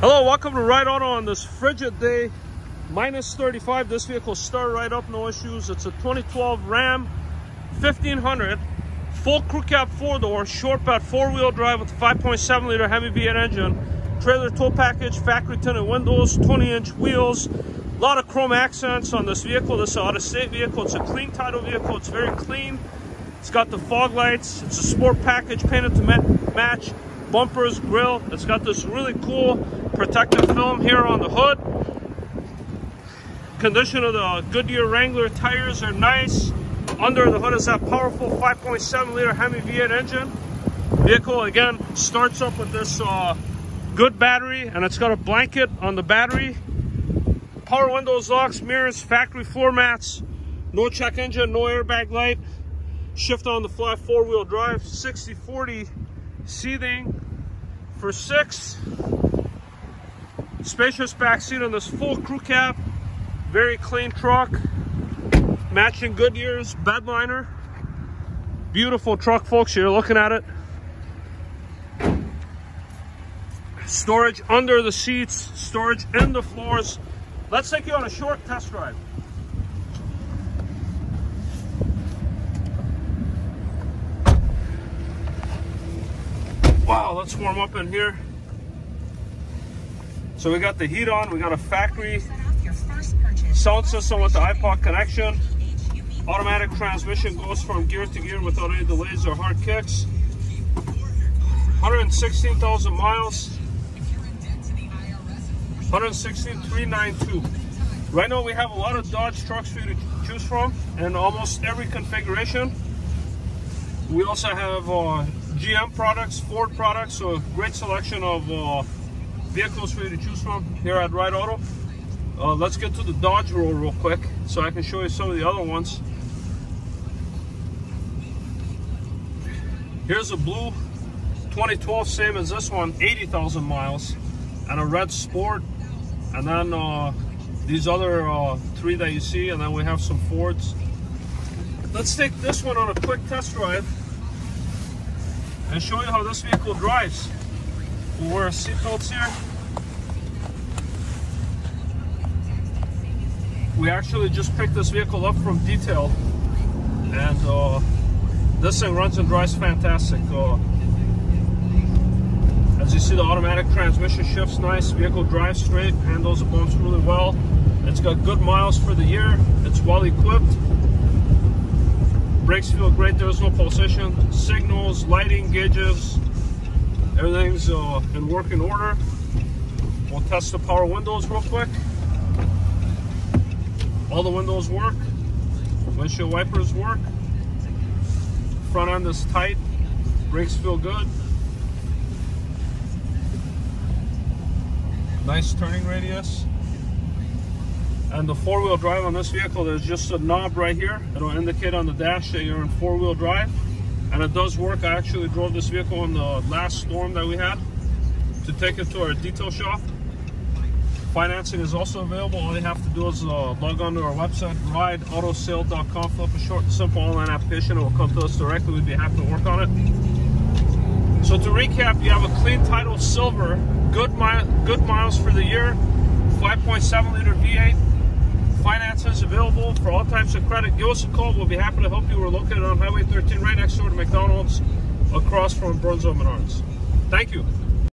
Hello, welcome to Ride Auto on this frigid day, minus 35. This vehicle started right up, no issues. It's a 2012 Ram 1500, full crew cab four door, short bed four wheel drive with 5.7 liter Hemi V8 engine, trailer tow package, factory tinted windows, 20 inch wheels, a lot of chrome accents on this vehicle. This is an out-of-state vehicle. It's a clean title vehicle. It's very clean. It's got the fog lights. It's a sport package painted to match bumpers, grill. It's got this really cool protective film here on the hood. Condition of the Goodyear Wrangler tires are nice. Under the hood is that powerful 5.7 liter Hemi V8 engine. Vehicle again starts up with this uh, good battery and it's got a blanket on the battery. Power windows, locks, mirrors, factory floor mats, no check engine, no airbag light, shift on the fly four wheel drive, 60-40 seating for six. Spacious back seat on this full crew cab. Very clean truck. Matching Goodyear's bed liner. Beautiful truck, folks. You're looking at it. Storage under the seats, storage in the floors. Let's take you on a short test drive. Let's warm up in here. So we got the heat on, we got a factory sound system with the iPod connection. Automatic transmission goes from gear to gear without any delays or hard kicks. 116,000 miles. 116,392. Right now we have a lot of Dodge trucks for you to choose from in almost every configuration. We also have uh, GM products, Ford products, so a great selection of uh, vehicles for you to choose from here at Ride Auto. Uh, let's get to the Dodge roll real quick so I can show you some of the other ones. Here's a blue 2012, same as this one, 80,000 miles, and a red Sport, and then uh, these other uh, three that you see, and then we have some Fords. Let's take this one on a quick test drive and show you how this vehicle drives. We'll wear seatbelts here. We actually just picked this vehicle up from detail and uh, this thing runs and drives fantastic. Uh, as you see the automatic transmission shifts nice, vehicle drives straight, handles the bumps really well. It's got good miles for the year, it's well equipped. Brakes feel great, there's no pulsation. Signals, lighting, gauges, everything's uh, in working order. We'll test the power windows real quick. All the windows work. Windshield wipers work. Front end is tight. Brakes feel good. Nice turning radius. And the four-wheel drive on this vehicle, there's just a knob right here. It'll indicate on the dash that you're in four-wheel drive. And it does work. I actually drove this vehicle on the last storm that we had to take it to our detail shop. Financing is also available. All you have to do is uh, log on to our website, rideautosale.com, fill up a short simple online application. It will come to us directly. We'd be happy to work on it. So to recap, you have a clean title silver, good, mi good miles for the year, 5.7 liter V8, Finances available for all types of credit. Give us a call. We'll be happy to help you. We're located on Highway 13 right next door to McDonald's across from Burnsville Menards. Thank you.